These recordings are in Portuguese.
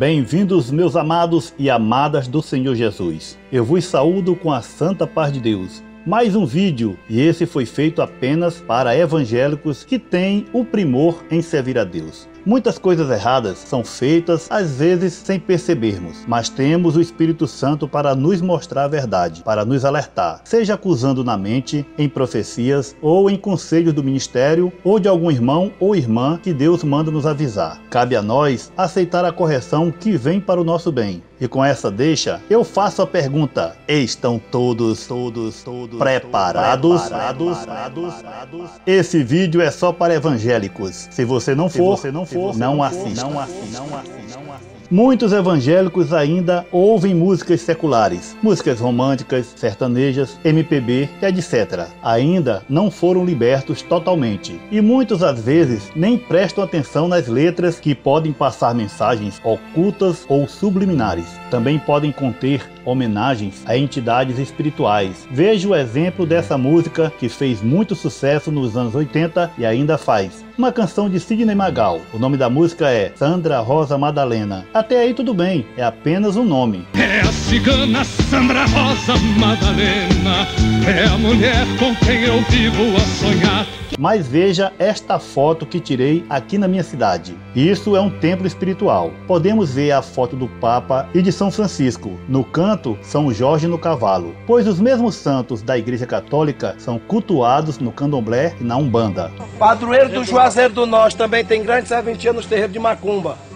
Bem-vindos, meus amados e amadas do Senhor Jesus. Eu vos saúdo com a santa paz de Deus. Mais um vídeo, e esse foi feito apenas para evangélicos que têm o primor em servir a Deus. Muitas coisas erradas são feitas às vezes sem percebermos, mas temos o Espírito Santo para nos mostrar a verdade, para nos alertar, seja acusando na mente, em profecias ou em conselhos do ministério ou de algum irmão ou irmã que Deus manda nos avisar. Cabe a nós aceitar a correção que vem para o nosso bem. E com essa deixa, eu faço a pergunta: estão todos, todos, todos preparados? preparados? preparados? Esse vídeo é só para evangélicos. Se você não for, você não for, não assista. Não assista. Não assista. Muitos evangélicos ainda ouvem músicas seculares, músicas românticas, sertanejas, MPB, etc. Ainda não foram libertos totalmente. E muitos às vezes nem prestam atenção nas letras que podem passar mensagens ocultas ou subliminares. Também podem conter homenagens a entidades espirituais. Veja o exemplo dessa música que fez muito sucesso nos anos 80 e ainda faz. Uma canção de Sidney Magal. O nome da música é Sandra Rosa Madalena. Até aí tudo bem, é apenas um nome. É a cigana Sandra Rosa Madalena, é a mulher com quem eu vivo a sonhar. Mas veja esta foto que tirei aqui na minha cidade. Isso é um templo espiritual. Podemos ver a foto do Papa e de São Francisco. No canto, São Jorge no cavalo, pois os mesmos santos da Igreja Católica são cultuados no candomblé e na Umbanda. Padroeiro do Juazeiro do Norte também tem grande serventia nos terreiros de Macumba.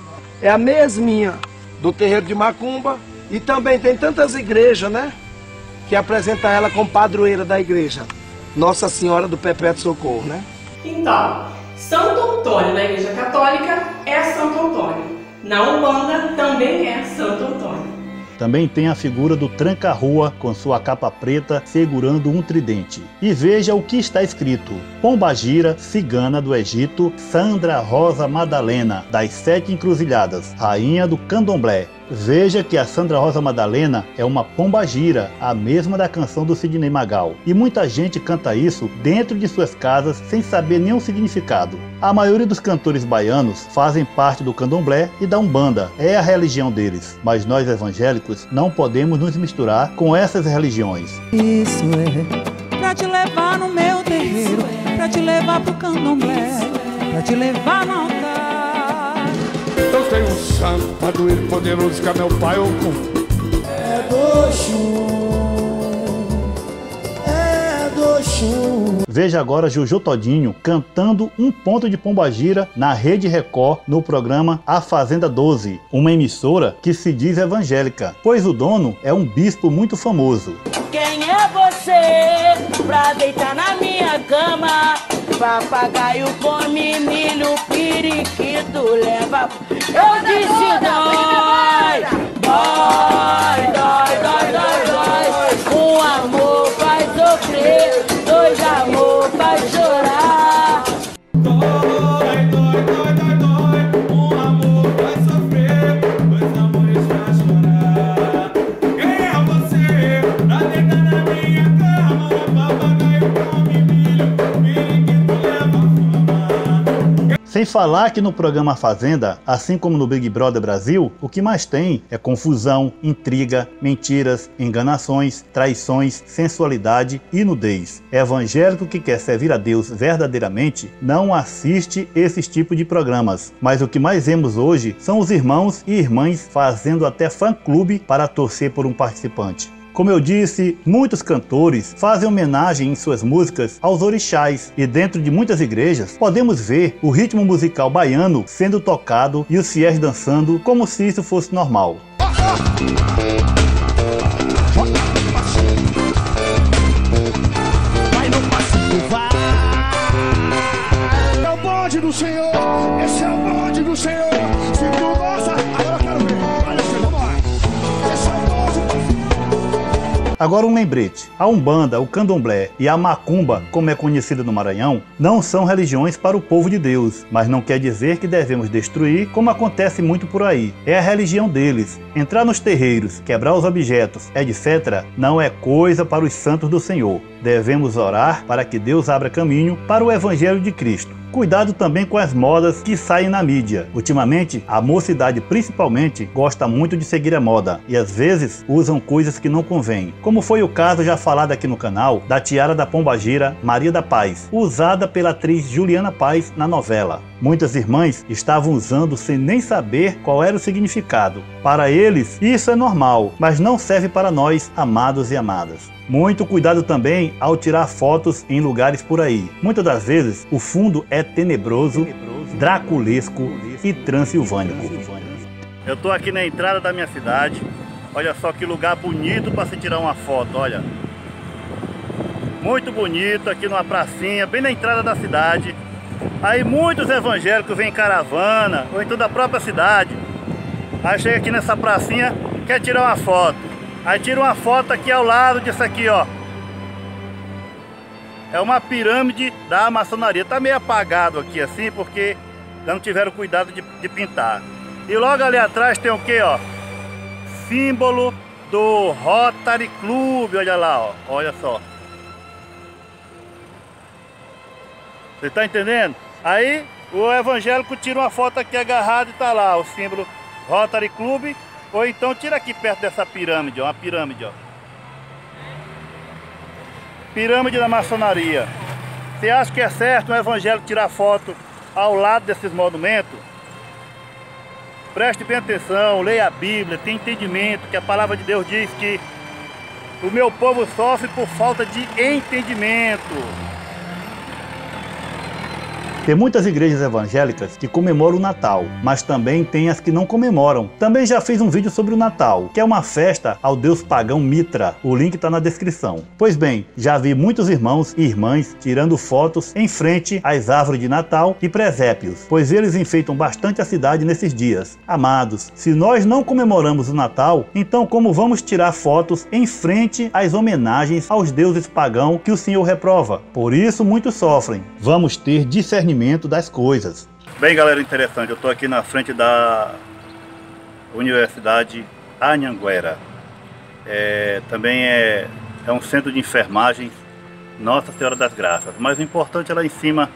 É a mesminha do terreiro de Macumba e também tem tantas igrejas, né? Que apresenta ela como padroeira da igreja. Nossa Senhora do Perpétuo Socorro, né? Então, Santo Antônio na Igreja Católica é Santo Antônio. Na Umbanda também é Santo Antônio. Também tem a figura do tranca-rua com sua capa preta segurando um tridente. E veja o que está escrito: Pombagira, cigana do Egito, Sandra Rosa Madalena, das Sete Encruzilhadas, rainha do candomblé, Veja que a Sandra Rosa Madalena é uma pombagira, a mesma da canção do Sidney Magal. E muita gente canta isso dentro de suas casas sem saber nenhum significado. A maioria dos cantores baianos fazem parte do candomblé e da umbanda, é a religião deles. Mas nós evangélicos não podemos nos misturar com essas religiões. Isso é pra te levar no meu terreiro, pra te levar pro candomblé, pra te levar no altar. Eu tenho um santo padroeiro poderoso que é meu pai Ogum. É do chum, é do chum. Veja agora Juju Todinho cantando um ponto de pombagira na Rede Record no programa A Fazenda 12, uma emissora que se diz evangélica, pois o dono é um bispo muito famoso. Quem é você pra deitar na minha cama? Papagaio come milho, periquito leva. Eu disse dói, dói, dói, dói, dói, dói. Um amor faz sofrer, falar que no programa Fazenda, assim como no Big Brother Brasil, o que mais tem é confusão, intriga, mentiras, enganações, traições, sensualidade e nudez. Evangélico que quer servir a Deus verdadeiramente não assiste esses tipos de programas. Mas o que mais vemos hoje são os irmãos e irmãs fazendo até fã-clube para torcer por um participante. Como eu disse, muitos cantores fazem homenagem em suas músicas aos orixás e dentro de muitas igrejas podemos ver o ritmo musical baiano sendo tocado e os fiéis dançando como se isso fosse normal. É do Senhor, esse é o bonde do Senhor. Agora um lembrete: a Umbanda, o Candomblé e a Macumba, como é conhecida no Maranhão, não são religiões para o povo de Deus, mas não quer dizer que devemos destruir, como acontece muito por aí. É a religião deles. Entrar nos terreiros, quebrar os objetos, etc., não é coisa para os santos do Senhor. Devemos orar para que Deus abra caminho para o Evangelho de Cristo. Cuidado também com as modas que saem na mídia. Ultimamente, a mocidade principalmente gosta muito de seguir a moda e às vezes usam coisas que não convêm. Como foi o caso já falado aqui no canal da tiara da pombagira Maria da Paz, usada pela atriz Juliana Paz na novela. Muitas irmãs estavam usando sem nem saber qual era o significado. Para eles, isso é normal, mas não serve para nós, amados e amadas. Muito cuidado também ao tirar fotos em lugares por aí. Muitas das vezes o fundo é tenebroso, draculesco e transilvânico. Eu estou aqui na entrada da minha cidade. Olha só que lugar bonito para se tirar uma foto, olha. Muito bonito aqui numa pracinha, bem na entrada da cidade. Aí muitos evangélicos vêm em caravana, ou então da própria cidade. Aí chega aqui nessa pracinha, quer tirar uma foto. Aí tira uma foto aqui ao lado disso aqui, ó. É uma pirâmide da maçonaria. Tá meio apagado aqui assim, porque não tiveram cuidado de, de pintar. E logo ali atrás tem o que, ó? Símbolo do Rotary Club, olha lá, ó. Olha só. Você tá entendendo? Aí o evangélico tira uma foto aqui agarrado e tá lá o símbolo Rotary Club ou então tira aqui perto dessa pirâmide, ó, uma pirâmide, ó. Pirâmide da maçonaria. Você acha que é certo um evangélico tirar foto ao lado desses monumentos? Preste bem atenção, leia a Bíblia, tenha entendimento que a palavra de Deus diz que o meu povo sofre por falta de entendimento. Tem muitas igrejas evangélicas que comemoram o Natal, mas também tem as que não comemoram. Também já fiz um vídeo sobre o Natal, que é uma festa ao deus pagão Mitra. O link está na descrição. Pois bem, já vi muitos irmãos e irmãs tirando fotos em frente às árvores de Natal e presépios, pois eles enfeitam bastante a cidade nesses dias. Amados, se nós não comemoramos o Natal, então como vamos tirar fotos em frente às homenagens aos deuses pagãos que o Senhor reprova? Por isso muitos sofrem. Vamos ter discernimento discernimento das coisas. Bem, galera, interessante. Eu estou aqui na frente da Universidade Anhanguera. É, também é, é um centro de enfermagem Nossa Senhora das Graças. Mas o importante é lá em cima,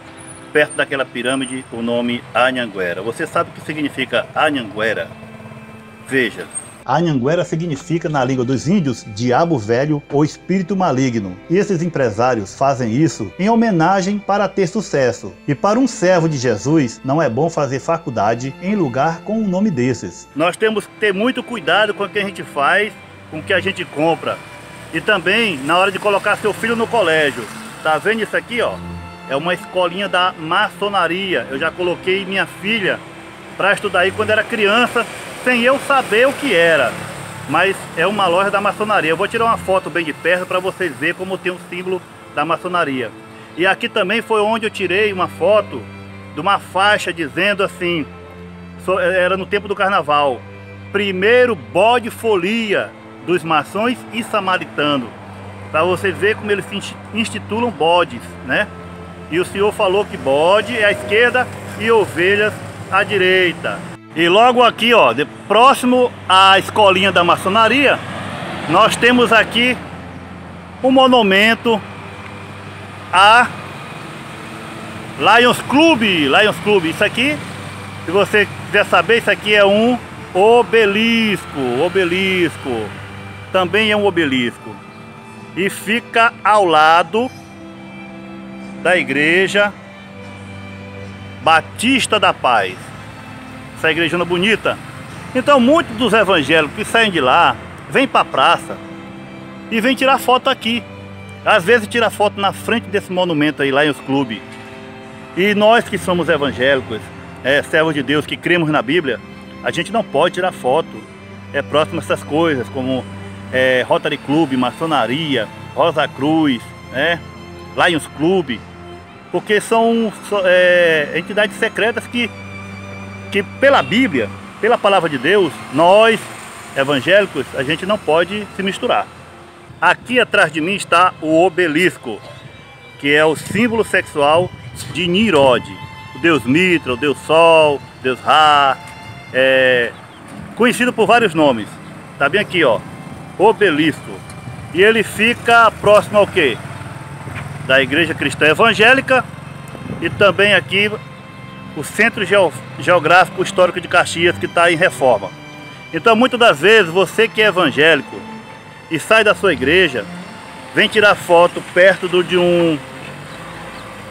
perto daquela pirâmide, o nome Anhanguera. Você sabe o que significa Anhanguera? Veja, Anhanguera significa, na língua dos índios, diabo velho ou espírito maligno. E esses empresários fazem isso em homenagem para ter sucesso. E para um servo de Jesus, não é bom fazer faculdade em lugar com um nome desses. Nós temos que ter muito cuidado com o que a gente faz, com o que a gente compra. E também na hora de colocar seu filho no colégio. Tá vendo isso aqui, ó? É uma escolinha da maçonaria. Eu já coloquei minha filha para estudar aí quando era criança sem eu saber o que era. Mas é uma loja da maçonaria. Eu vou tirar uma foto bem de perto para vocês verem como tem um símbolo da maçonaria. E aqui também foi onde eu tirei uma foto de uma faixa dizendo assim, era no tempo do carnaval, primeiro bode folia dos maçons e samaritanos. Para vocês verem como eles institulam bodes, né? E o senhor falou que bode é à esquerda e ovelhas à direita. E logo aqui, ó, de, próximo à escolinha da maçonaria, nós temos aqui um monumento a Lions Club, Lions Club. Isso aqui, se você quiser saber, isso aqui é um obelisco, obelisco. Também é um obelisco. E fica ao lado da igreja Batista da Paz essa igrejona bonita. Então muitos dos evangélicos que saem de lá, vêm para a praça e vêm tirar foto aqui. Às vezes tira foto na frente desse monumento aí, lá em os clubes. E nós que somos evangélicos, é, servos de Deus, que cremos na Bíblia, a gente não pode tirar foto é próximo a essas coisas, como é, Rotary Club, maçonaria, Rosa Cruz, né, Lions Club, porque são é, entidades secretas que que pela Bíblia, pela palavra de Deus, nós, evangélicos, a gente não pode se misturar. Aqui atrás de mim está o obelisco, que é o símbolo sexual de Nirode, o deus Mitra, o deus Sol, o deus Ra, é, conhecido por vários nomes. Tá bem aqui, ó, obelisco. E ele fica próximo ao quê? da Igreja Cristã Evangélica e também aqui o Centro Geo- Geográfico Histórico de Caxias, que está em reforma. Então, muitas das vezes, você que é evangélico e sai da sua igreja, vem tirar foto perto do- de um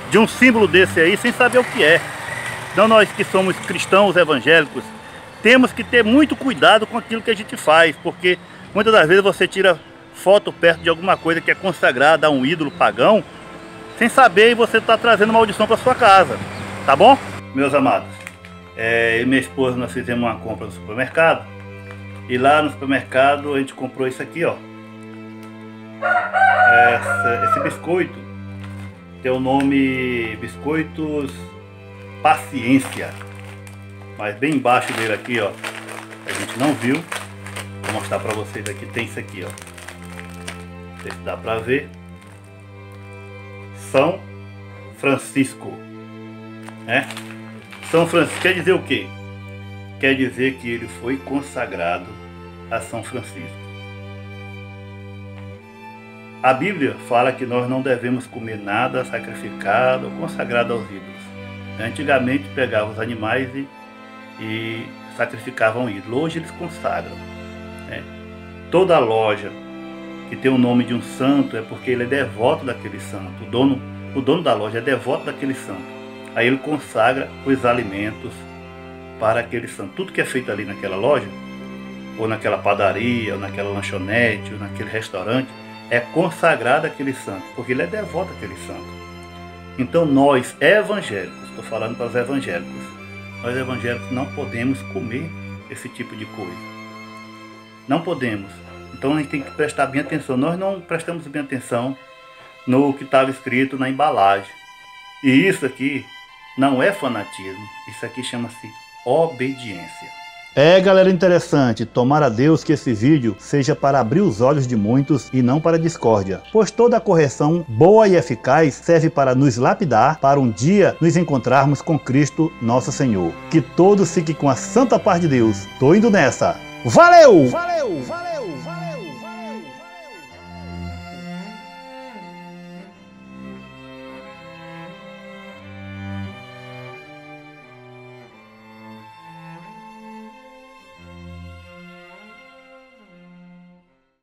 de um símbolo desse aí sem saber o que é. Então nós que somos cristãos evangélicos, temos que ter muito cuidado com aquilo que a gente faz, porque muitas das vezes você tira foto perto de alguma coisa que é consagrada a um ídolo pagão, sem saber e você está trazendo maldição para sua casa, tá bom? Meus amados, é, eu e minha esposa nós fizemos uma compra no supermercado e lá no supermercado a gente comprou isso aqui, ó. Essa- esse biscoito tem o nome Biscoitos Paciência. Mas bem embaixo dele aqui, ó, a gente não viu. Vou mostrar pra vocês aqui, tem isso aqui, ó. Não sei se dá pra ver. São Francisco. Né? São Francisco quer dizer o quê? Quer dizer que ele foi consagrado a São Francisco. A Bíblia fala que nós não devemos comer nada sacrificado ou consagrado aos ídolos. Antigamente pegavam os animais e, e sacrificavam ídolos. Hoje eles consagram. né? Toda loja que tem o nome de um santo é porque ele é devoto daquele santo. O dono, o dono da loja é devoto daquele santo. Aí ele consagra os alimentos para aquele santo. Tudo que é feito ali naquela loja, ou naquela padaria, ou naquela lanchonete, ou naquele restaurante, é consagrado àquele santo, porque ele é devoto àquele santo. Então nós, evangélicos, estou falando para os evangélicos, nós evangélicos não podemos comer esse tipo de coisa. Não podemos. Então a gente tem que prestar bem atenção. Nós não prestamos bem atenção no que estava escrito na embalagem. E isso aqui não é fanatismo, isso aqui chama-se obediência. É, galera, interessante. Tomara a Deus que esse vídeo seja para abrir os olhos de muitos e não para discórdia. Pois toda correção boa e eficaz serve para nos lapidar, para um dia nos encontrarmos com Cristo, nosso Senhor. Que todos fiquem com a santa paz de Deus. Tô indo nessa. Valeu! Valeu! Valeu!